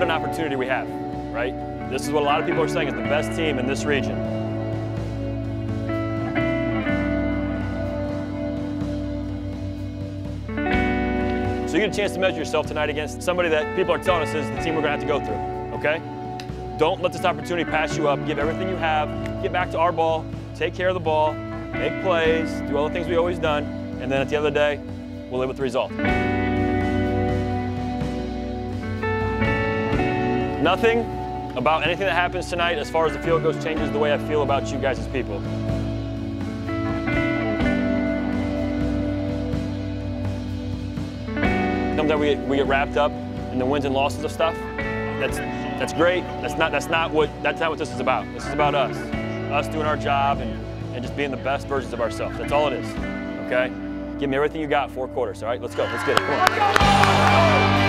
what an opportunity we have, right? This is what a lot of people are saying is the best team in this region. So you get a chance to measure yourself tonight against somebody that people are telling us is the team we're going to have to go through, okay? Don't let this opportunity pass you up. Give everything you have. Get back to our ball. Take care of the ball. Make plays. Do all the things we've always done. And then at the end of the day, we'll live with the result. Nothing about anything that happens tonight as far as the field goes changes the way I feel about you guys as people. Sometimes we get, we get wrapped up in the wins and losses of stuff. That's, that's great. That's not, that's, not what, that's not what this is about. This is about us. Us doing our job and, and just being the best versions of ourselves. That's all it is, okay? Give me everything you got, four quarters, all right? Let's go, let's get it, come on.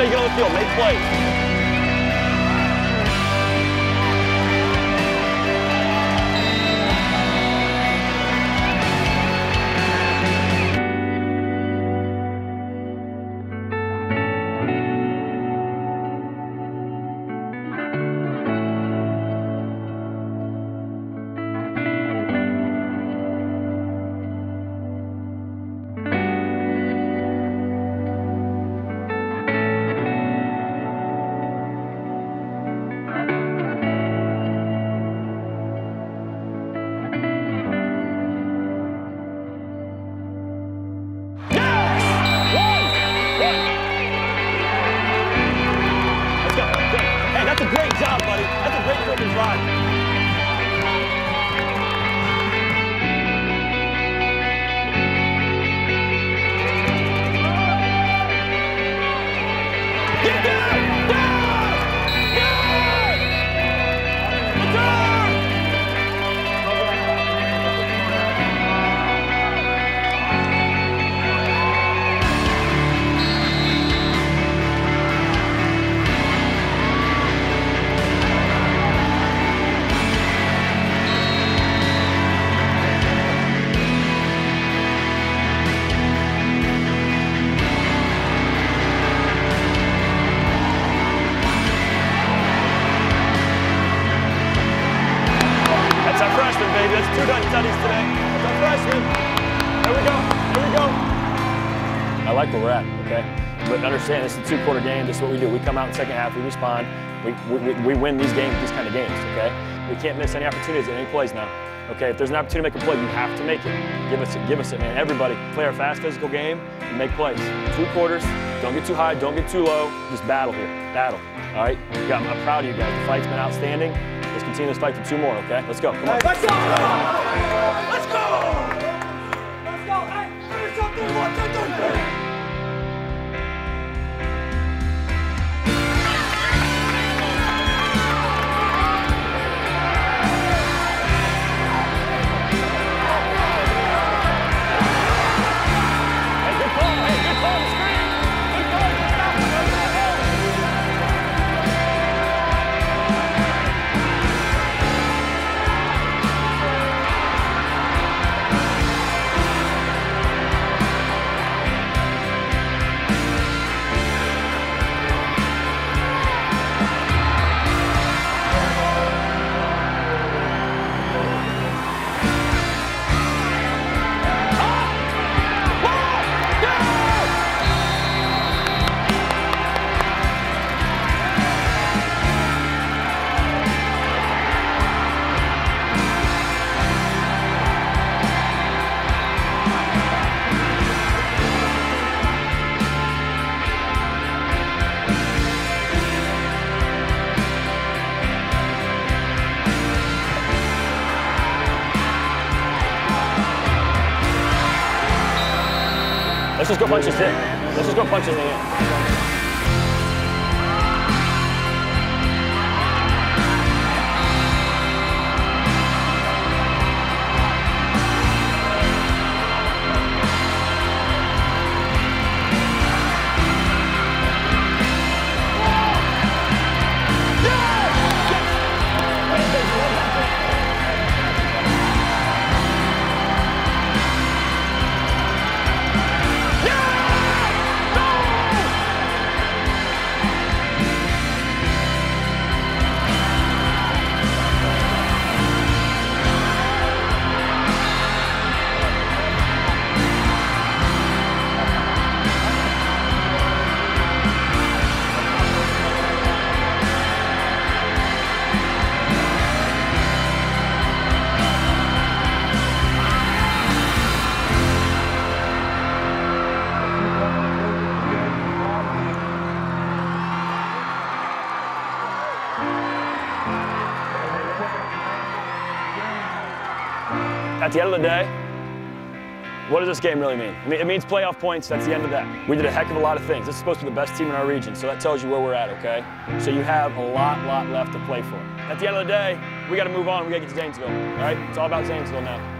Make plays. That's how you get two done tutties today. Freshman. There we go. There we go. I like where we're at, okay? But understand, this is a two-quarter game. This is what we do. We come out in second half. We respond. We, we, we win these games, these kind of games, okay? We can't miss any opportunities at any plays now. Okay, if there's an opportunity to make a play, you have to make it. Give us it, give us it, man. Everybody, play our fast physical game and make plays. Two quarters, don't get too high, don't get too low. Just battle here, battle. All right, I'm, I'm proud of you guys. The fight's been outstanding. Let's continue this fight for two more, okay? Let's go, come on. Let's go! Let's go! Just go punch this in. Let's just go punch this thing in. At the end of the day, what does this game really mean? It means playoff points. That's the end of that. We did a heck of a lot of things. This is supposed to be the best team in our region, so that tells you where we're at, okay? So you have a lot, lot left to play for. At the end of the day, we got to move on. We got to get to Zanesville, all right? It's all about Zanesville now.